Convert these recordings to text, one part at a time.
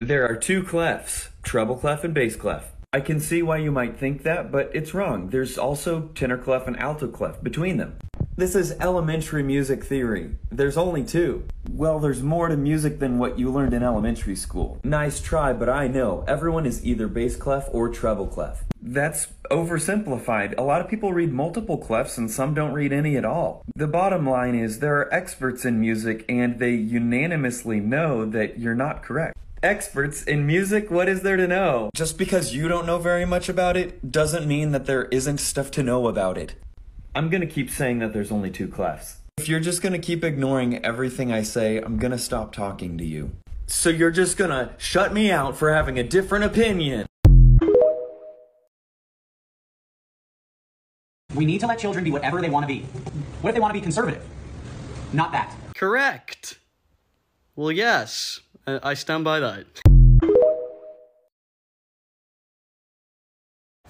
There are two clefs, treble clef and bass clef. I can see why you might think that, but it's wrong. There's also tenor clef and alto clef between them. This is elementary music theory. There's only two. Well, there's more to music than what you learned in elementary school. Nice try, but I know everyone is either bass clef or treble clef. That's oversimplified. A lot of people read multiple clefs and some don't read any at all. The bottom line is there are experts in music and they unanimously know that you're not correct. Experts in music, what is there to know? Just because you don't know very much about it doesn't mean that there isn't stuff to know about it. I'm gonna keep saying that there's only two clefs. If you're just gonna keep ignoring everything I say, I'm gonna stop talking to you. So you're just gonna shut me out for having a different opinion? We need to let children be whatever they want to be. What if they want to be conservative? Not that. Correct. Well, yes, I stand by that.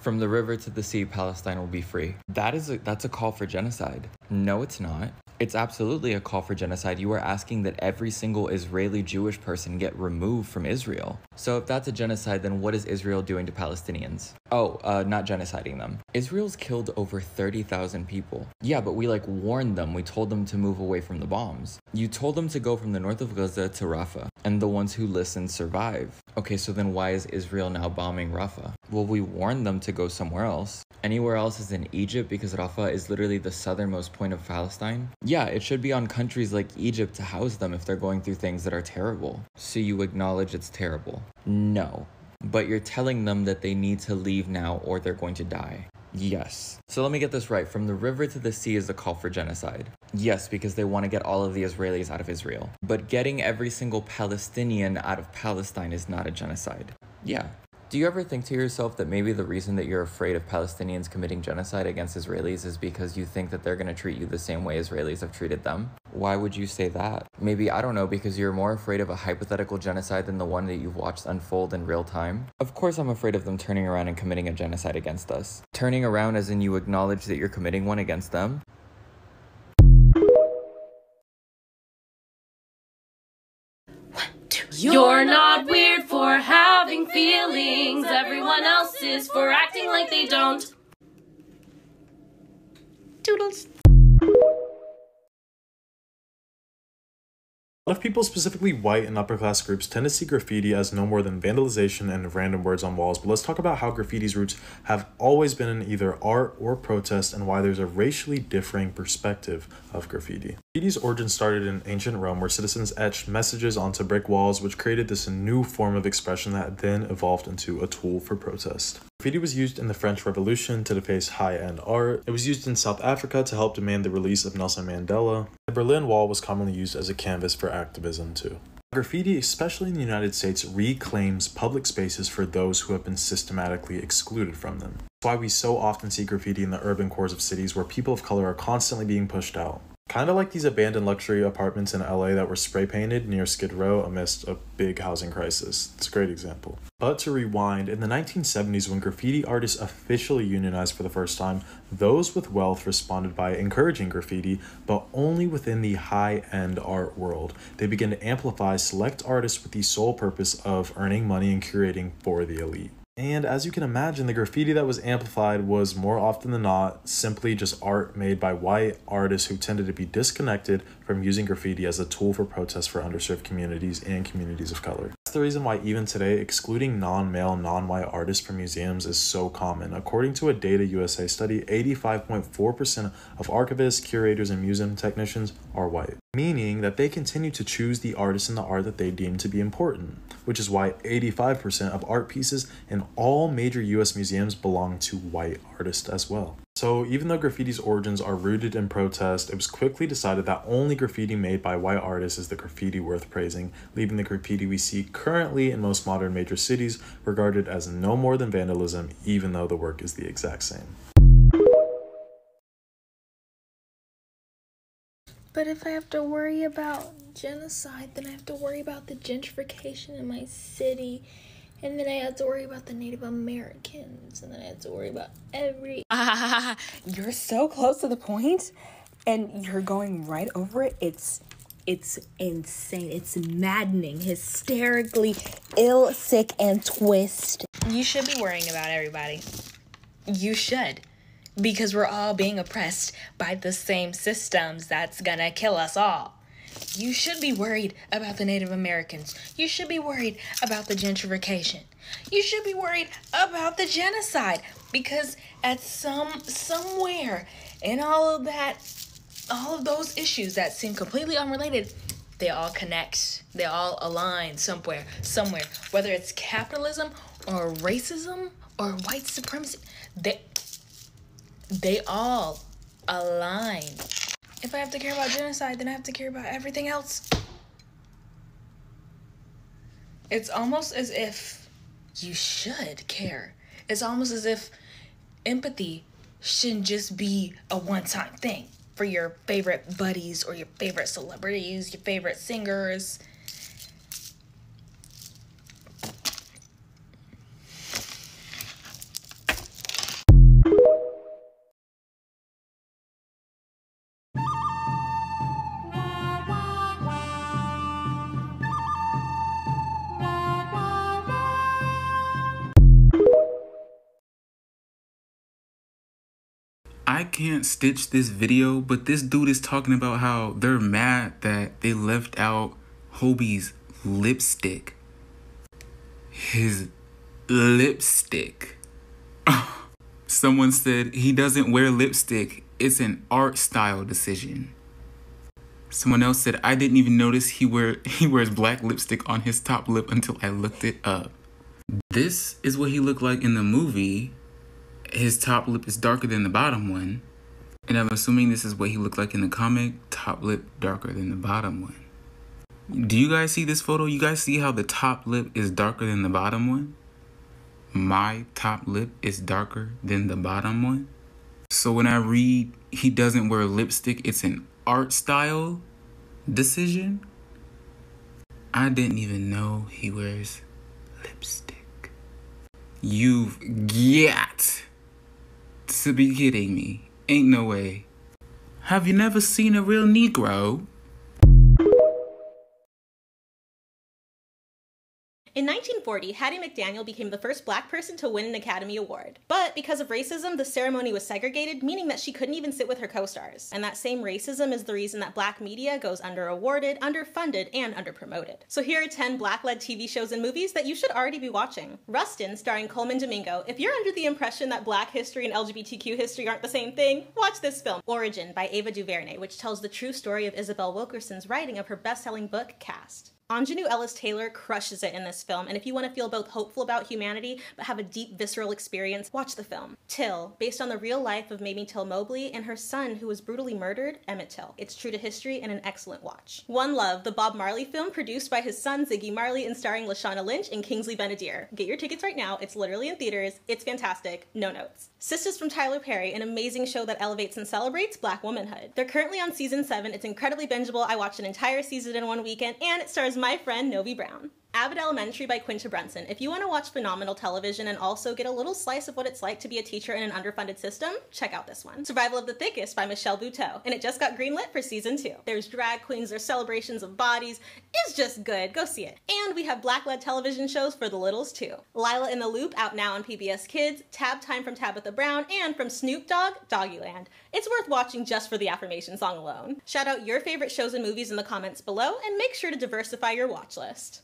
From the river to the sea, Palestine will be free. That is a, that's a call for genocide. No, it's not. It's absolutely a call for genocide. You are asking that every single Israeli Jewish person get removed from Israel. So if that's a genocide, then what is Israel doing to Palestinians? Oh, uh, not genociding them. Israel's killed over 30,000 people. Yeah, but we like warned them. We told them to move away from the bombs. You told them to go from the north of Gaza to Rafah, and the ones who listened survive. Okay, so then why is Israel now bombing Rafah? Well, we warned them to go somewhere else. Anywhere else is in Egypt because Rafah is literally the southernmost point of Palestine. Yeah, it should be on countries like Egypt to house them if they're going through things that are terrible. So you acknowledge it's terrible? No. But you're telling them that they need to leave now or they're going to die. Yes. So let me get this right. From the river to the sea is a call for genocide. Yes, because they want to get all of the Israelis out of Israel. But getting every single Palestinian out of Palestine is not a genocide. Yeah. Do you ever think to yourself that maybe the reason that you're afraid of Palestinians committing genocide against Israelis is because you think that they're going to treat you the same way Israelis have treated them? Why would you say that? Maybe, I don't know, because you're more afraid of a hypothetical genocide than the one that you've watched unfold in real time? Of course, I'm afraid of them turning around and committing a genocide against us. Turning around as in you acknowledge that you're committing one against them? One, two. You're not weird for having feelings. Everyone else is for acting like they don't. Doodles. A lot of people, specifically white and upper class groups, tend to see graffiti as no more than vandalization and random words on walls. But let's talk about how graffiti's roots have always been in either art or protest and why there's a racially differing perspective of graffiti. Graffiti's origin started in ancient Rome where citizens etched messages onto brick walls, which created this new form of expression that then evolved into a tool for protest. Graffiti was used in the French Revolution to deface high-end art. It was used in South Africa to help demand the release of Nelson Mandela. The Berlin Wall was commonly used as a canvas for activism too. Graffiti, especially in the United States, reclaims public spaces for those who have been systematically excluded from them. That's why we so often see graffiti in the urban cores of cities where people of color are constantly being pushed out. Kind of like these abandoned luxury apartments in LA that were spray painted near Skid Row amidst a big housing crisis. It's a great example. But to rewind, in the 1970s, when graffiti artists officially unionized for the first time, those with wealth responded by encouraging graffiti, but only within the high end art world. They began to amplify select artists with the sole purpose of earning money and curating for the elite. And as you can imagine, the graffiti that was amplified was more often than not simply just art made by white artists who tended to be disconnected from using graffiti as a tool for protest for underserved communities and communities of color. That's the reason why even today, excluding non-male, non-white artists from museums is so common. According to a Data USA study, 85.4% of archivists, curators, and museum technicians are white, meaning that they continue to choose the artists and the art that they deem to be important, which is why 85% of art pieces in all major US museums belong to white artists as well. So, even though graffiti's origins are rooted in protest, it was quickly decided that only graffiti made by white artists is the graffiti worth praising, leaving the graffiti we see currently in most modern major cities regarded as no more than vandalism, even though the work is the exact same. But if I have to worry about genocide, then I have to worry about the gentrification in my city. And then I have to worry about the Native Americans. And then I have to worry about every. Ah, you're so close to the point and you're going right over it. It's It's insane. It's maddening, hysterically ill, sick, and twist. You should be worrying about everybody. You should. Because we're all being oppressed by the same systems that's gonna kill us all. You should be worried about the Native Americans. You should be worried about the gentrification. You should be worried about the genocide because at some somewhere in all of that all of those issues that seem completely unrelated, they all connect. They all align somewhere, somewhere. Whether it's capitalism or racism or white supremacy, they they all align. If I have to care about genocide, then I have to care about everything else. It's almost as if you should care. It's almost as if empathy shouldn't just be a one time thing for your favorite buddies or your favorite celebrities, your favorite singers. I can't stitch this video, but this dude is talking about how they're mad that they left out Hobie's lipstick. His lipstick. Someone said he doesn't wear lipstick. It's an art style decision. Someone else said I didn't even notice he wear he wears black lipstick on his top lip until I looked it up. This is what he looked like in the movie his top lip is darker than the bottom one. And I'm assuming this is what he looked like in the comic. Top lip darker than the bottom one. Do you guys see this photo? You guys see how the top lip is darker than the bottom one? My top lip is darker than the bottom one. So when I read he doesn't wear lipstick, it's an art style decision. I didn't even know he wears lipstick. You've got to be kidding me. Ain't no way. Have you never seen a real Negro? 1940, Hattie McDaniel became the first black person to win an Academy Award. But because of racism, the ceremony was segregated, meaning that she couldn't even sit with her co stars. And that same racism is the reason that black media goes under awarded, underfunded, and underpromoted. So here are 10 black led TV shows and movies that you should already be watching Rustin, starring Colman Domingo. If you're under the impression that black history and LGBTQ history aren't the same thing, watch this film. Origin by Ava DuVernay, which tells the true story of Isabel Wilkerson's writing of her best selling book, Caste. Aunjanue Ellis Taylor crushes it in this film, and if you want to feel both hopeful about humanity but have a deep visceral experience, watch the film. Till, based on the real life of Mamie Till Mobley and her son who was brutally murdered, Emmett Till. It's true to history and an excellent watch. One Love, the Bob Marley film produced by his son Ziggy Marley and starring Lashana Lynch and Kingsley Ben-Adir. Get your tickets right now. It's literally in theaters. It's fantastic. No notes. Sisters from Tyler Perry, an amazing show that elevates and celebrates black womanhood. They're currently on season 7. It's incredibly bingeable. I watched an entire season in one weekend, and it stars my friend Novi Brown. Abbott Elementary by Quinta Brunson. If you want to watch phenomenal television and also get a little slice of what it's like to be a teacher in an underfunded system, check out this one. Survival of the Thickest by Michelle Buteau. And it just got greenlit for season two. There's drag queens, there's celebrations of bodies. It's just good. Go see it. And we have black led television shows for the littles too. Lyla in the Loop out now on PBS Kids, Tab Time from Tabitha Brown, and from Snoop Dogg, Doggyland. It's worth watching just for the affirmation song alone. Shout out your favorite shows and movies in the comments below, and make sure to diversify your watch list.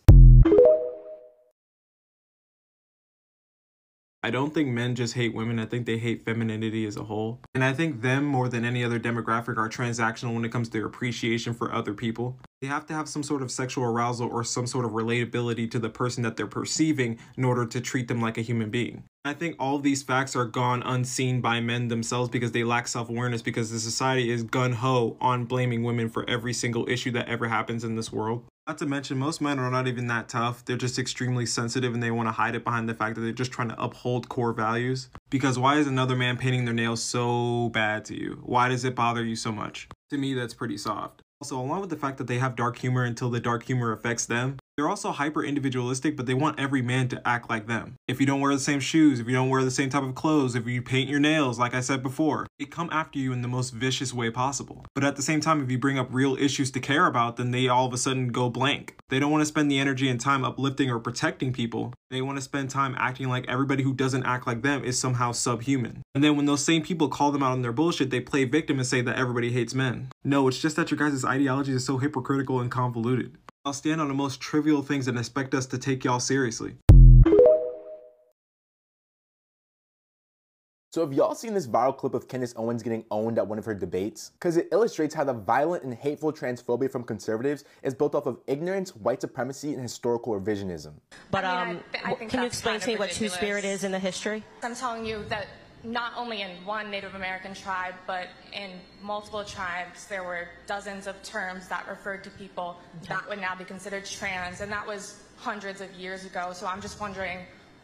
I don't think men just hate women. I think they hate femininity as a whole. And I think them more than any other demographic are transactional when it comes to their appreciation for other people. They have to have some sort of sexual arousal or some sort of relatability to the person that they're perceiving in order to treat them like a human being. I think all these facts are gone unseen by men themselves because they lack self awareness because the society is gun ho on blaming women for every single issue that ever happens in this world. Not to mention, most men are not even that tough. They're just extremely sensitive and they want to hide it behind the fact that they're just trying to uphold core values. Because why is another man painting their nails so bad to you? Why does it bother you so much? To me, that's pretty soft. Also, along with the fact that they have dark humor until the dark humor affects them, They're also hyper individualistic, but they want every man to act like them. If you don't wear the same shoes, if you don't wear the same type of clothes, if you paint your nails, like I said before, they come after you in the most vicious way possible. But at the same time, if you bring up real issues to care about, then they all of a sudden go blank. They don't want to spend the energy and time uplifting or protecting people. They want to spend time acting like everybody who doesn't act like them is somehow subhuman. And then when those same people call them out on their bullshit, they play victim and say that everybody hates men. No, it's just that your guys' ideology is so hypocritical and convoluted. I'll stand on the most trivial things and expect us to take y'all seriously. So have y'all seen this viral clip of Candace Owens getting owned at one of her debates? Because it illustrates how the violent and hateful transphobia from conservatives is built off of ignorance, white supremacy, and historical revisionism. But um, can you explain to me what Two Spirit is in the history? I'm telling you that not only in one Native American tribe, but in multiple tribes, there were dozens of terms that referred to people that would now be considered trans, and that was hundreds of years ago. So I'm just wondering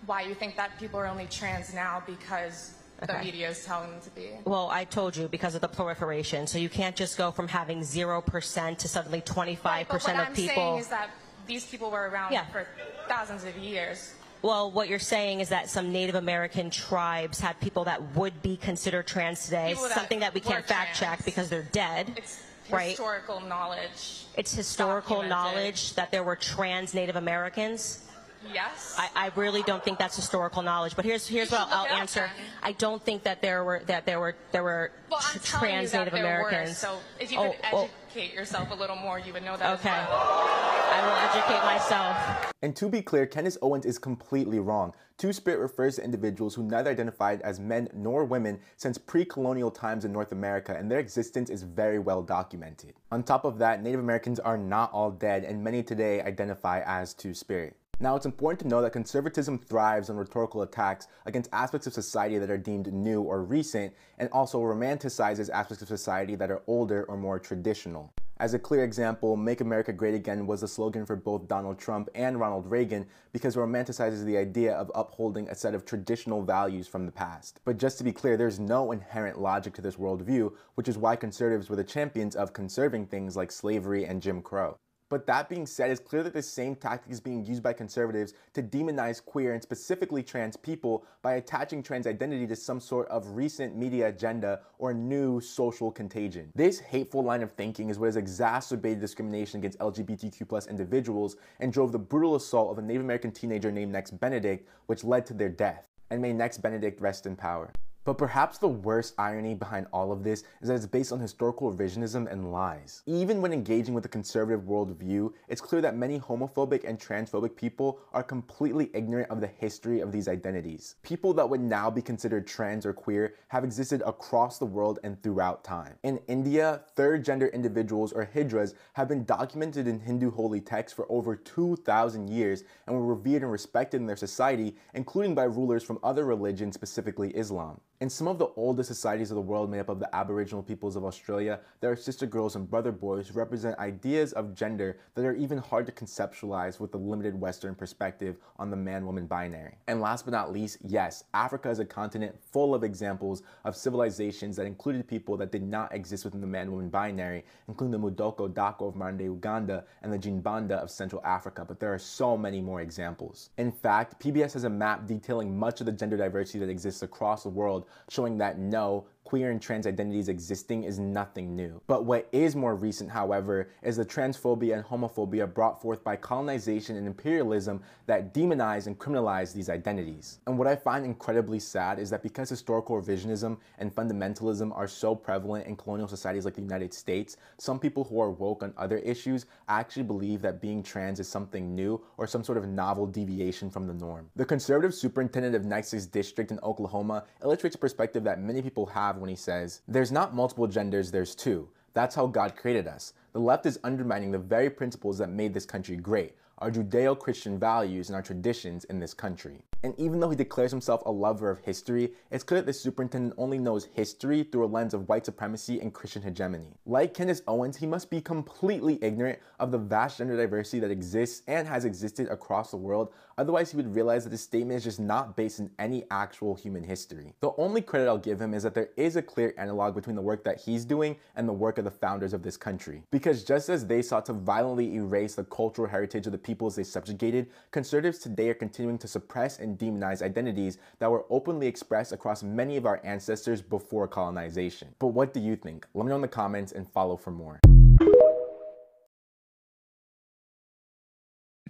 why you think that people are only trans now because the media is telling them to be. Well, I told you because of the proliferation. So you can't just go from having 0% to suddenly 25% But what of I'm people. saying is that these people were around Yeah. for thousands of years. Well, what you're saying is that some Native American tribes had people that would be considered trans today, People that something that we can't were fact check because they're dead. It's right? historical knowledge. It's historical documented. knowledge that there were trans Native Americans. Yes. I, I really don't think that's historical knowledge. But here's here's what should I'll, look I'll up answer. then. I don't think that there were that there were there were Well, I'm telling you trans that Native there Americans. were. So if you Oh, could oh. Educate yourself a little more, you would know that. Okay. Well. I will educate myself. And to be clear, Candace Owens is completely wrong. Two Spirit refers to individuals who neither identified as men nor women since pre colonial times in North America, and their existence is very well documented. On top of that, Native Americans are not all dead, and many today identify as Two Spirit. Now, it's important to know that conservatism thrives on rhetorical attacks against aspects of society that are deemed new or recent, and also romanticizes aspects of society that are older or more traditional. As a clear example, Make America Great Again was the slogan for both Donald Trump and Ronald Reagan because it romanticizes the idea of upholding a set of traditional values from the past. But just to be clear, there's no inherent logic to this worldview, which is why conservatives were the champions of conserving things like slavery and Jim Crow. But that being said, it's clear that the same tactic is being used by conservatives to demonize queer and specifically trans people by attaching trans identity to some sort of recent media agenda or new social contagion. This hateful line of thinking is what has exacerbated discrimination against LGBTQ individuals and drove the brutal assault of a Native American teenager named Nex Benedict, which led to their death. And may Nex Benedict rest in power. But perhaps the worst irony behind all of this is that it's based on historical revisionism and lies. Even when engaging with a conservative worldview, it's clear that many homophobic and transphobic people are completely ignorant of the history of these identities. People that would now be considered trans or queer have existed across the world and throughout time. In India, third gender individuals or hijras have been documented in Hindu holy texts for over 2,000 years and were revered and respected in their society, including by rulers from other religions, specifically Islam. In some of the oldest societies of the world made up of the Aboriginal peoples of Australia, there are sister girls and brother boys who represent ideas of gender that are even hard to conceptualize with the limited Western perspective on the man woman binary. And last but not least, yes, Africa is a continent full of examples of civilizations that included people that did not exist within the man woman binary, including the Mudoko Dako of modern day Uganda and the Jinbanda of Central Africa, but there are so many more examples. In fact, PBS has a map detailing much of the gender diversity that exists across the world showing that no, queer and trans identities existing is nothing new. But what is more recent, however, is the transphobia and homophobia brought forth by colonization and imperialism that demonize and criminalize these identities. And what I find incredibly sad is that because historical revisionism and fundamentalism are so prevalent in colonial societies like the United States, some people who are woke on other issues actually believe that being trans is something new or some sort of novel deviation from the norm. The conservative superintendent of Nex's District in Oklahoma illustrates a perspective that many people have when he says, There's not multiple genders, there's two. That's how God created us. The left is undermining the very principles that made this country great, our Judeo Christian values and our traditions in this country. And even though he declares himself a lover of history, it's clear that the superintendent only knows history through a lens of white supremacy and Christian hegemony. Like Candace Owens, he must be completely ignorant of the vast gender diversity that exists and has existed across the world, otherwise, he would realize that this statement is just not based in any actual human history. The only credit I'll give him is that there is a clear analog between the work that he's doing and the work of the founders of this country. Because just as they sought to violently erase the cultural heritage of the peoples they subjugated, conservatives today are continuing to suppress and demonize identities that were openly expressed across many of our ancestors before colonization. But what do you think? Let me know in the comments and follow for more.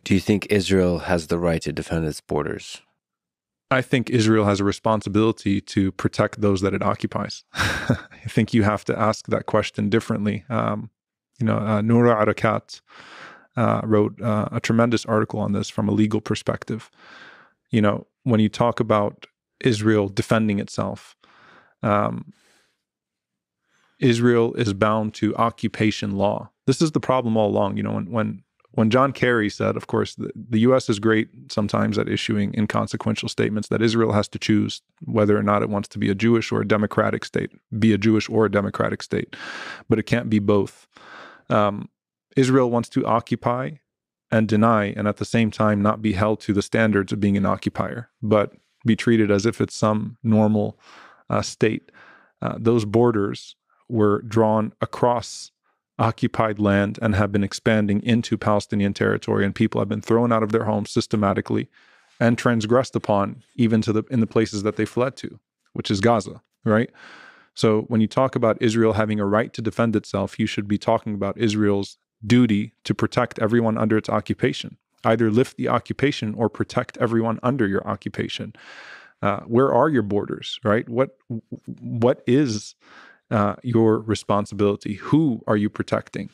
Do you think Israel has the right to defend its borders? I think Israel has a responsibility to protect those that it occupies. I think you have to ask that question differently. Um, you know, uh, Noura Erakat uh, wrote uh, a tremendous article on this from a legal perspective. You know, when you talk about Israel defending itself, um, Israel is bound to occupation law. This is the problem all along. You know, when when when John Kerry said, of course, the, the U.S. is great sometimes at issuing inconsequential statements that Israel has to choose whether or not it wants to be a Jewish or a democratic state, be a Jewish or a democratic state, but it can't be both. Um, Israel wants to occupy and deny, and at the same time, not be held to the standards of being an occupier, but be treated as if it's some normal uh, state. Uh, those borders were drawn across occupied land and have been expanding into Palestinian territory, and people have been thrown out of their homes systematically and transgressed upon, even to the in the places that they fled to, which is Gaza, right? So when you talk about Israel having a right to defend itself, you should be talking about Israel's duty to protect everyone under its occupation. Either lift the occupation or protect everyone under your occupation. Uh, where are your borders, right? What what is uh, your responsibility? Who are you protecting?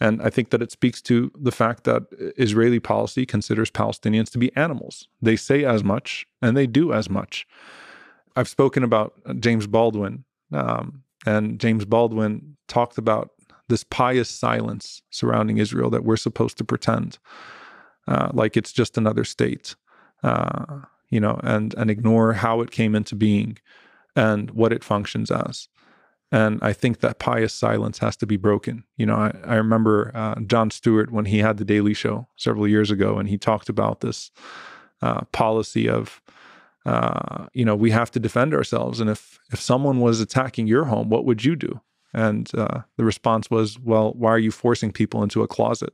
And I think that it speaks to the fact that Israeli policy considers Palestinians to be animals. They say as much and they do as much. I've spoken about James Baldwin, um, and James Baldwin talked about this pious silence surrounding Israel that we're supposed to pretend uh, like it's just another state, uh, you know, and and ignore how it came into being and what it functions as. And I think that pious silence has to be broken. You know, I, I remember uh, Jon Stewart when he had the Daily Show several years ago, and he talked about this uh, policy of, uh, you know, we have to defend ourselves. And if if someone was attacking your home, what would you do? And uh, the response was, well, why are you forcing people into a closet?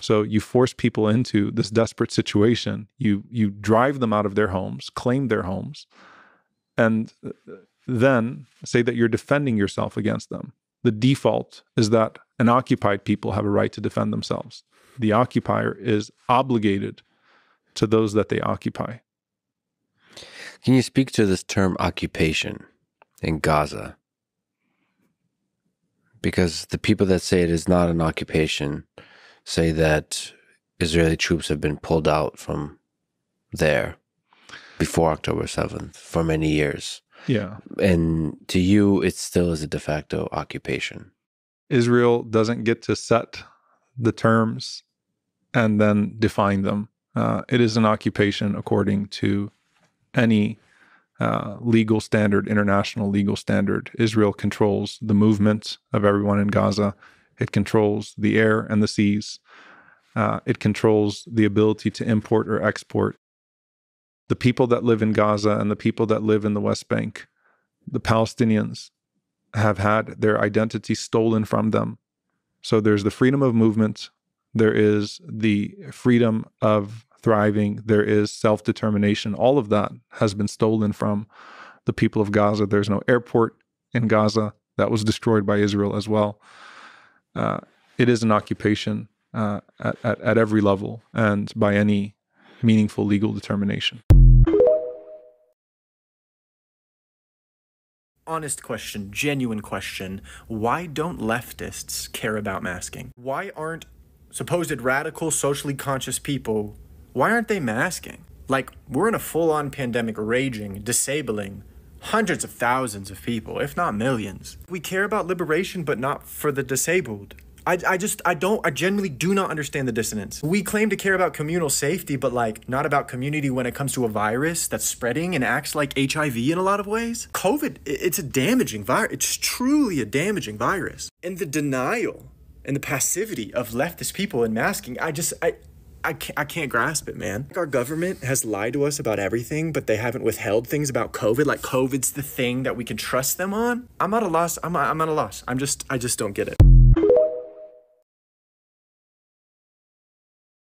So you force people into this desperate situation. You you drive them out of their homes, claim their homes, and uh, then say that you're defending yourself against them. The default is that an occupied people have a right to defend themselves. The occupier is obligated to those that they occupy. Can you speak to this term occupation in Gaza? Because the people that say it is not an occupation say that Israeli troops have been pulled out from there before October 7th for many years. Yeah. And to you, it still is a de facto occupation. Israel doesn't get to set the terms and then define them. Uh, it is an occupation according to any uh, legal standard, international legal standard. Israel controls the movement of everyone in Gaza. It controls the air and the seas. Uh, it controls the ability to import or export the people that live in Gaza and the people that live in the West Bank, the Palestinians, have had their identity stolen from them. So there's the freedom of movement, there is the freedom of thriving, there is self determination. All of that has been stolen from the people of Gaza. There's no airport in Gaza that was destroyed by Israel as well. Uh, it is an occupation uh, at, at, at every level and by any meaningful legal determination. honest question, genuine question. Why don't leftists care about masking? Why aren't supposed radical, socially conscious people, why aren't they masking? Like, we're in a full on pandemic raging, disabling hundreds of thousands of people, if not millions. We care about liberation, but not for the disabled. I, I just I don't I genuinely do not understand the dissonance. We claim to care about communal safety, but like not about community when it comes to a virus that's spreading and acts like HIV in a lot of ways. COVID, it's a damaging virus. It's truly a damaging virus. And the denial and the passivity of leftist people in masking, I just I I can't, I can't grasp it, man. Our government has lied to us about everything, but they haven't withheld things about COVID. Like COVID's the thing that we can trust them on. I'm at a loss. I'm, I'm at a loss. I'm just, I just don't get it.